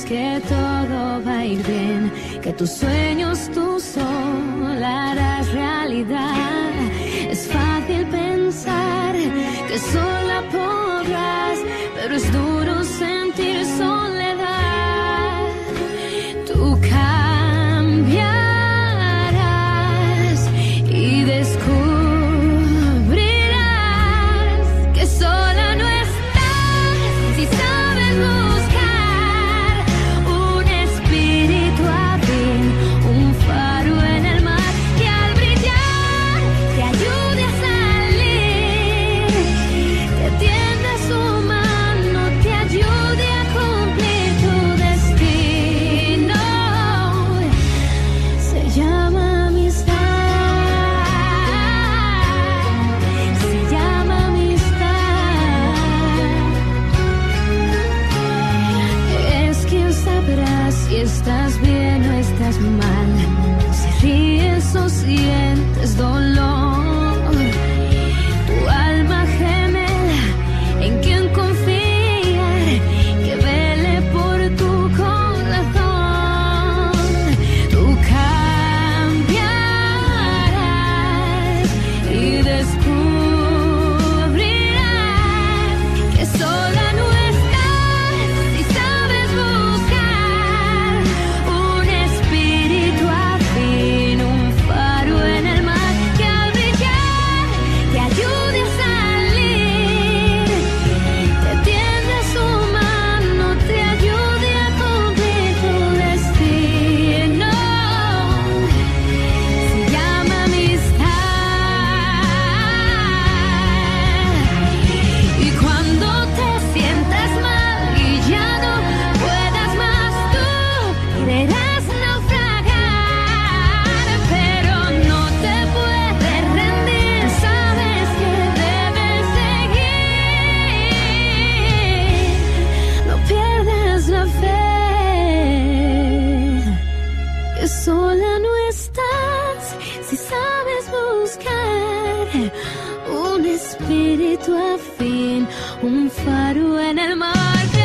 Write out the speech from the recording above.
que todo va a ir bien, que tus sueños tú sola harás realidad. estás bien. sola no estás si sabes buscar un espíritu afín, un faro en el mar.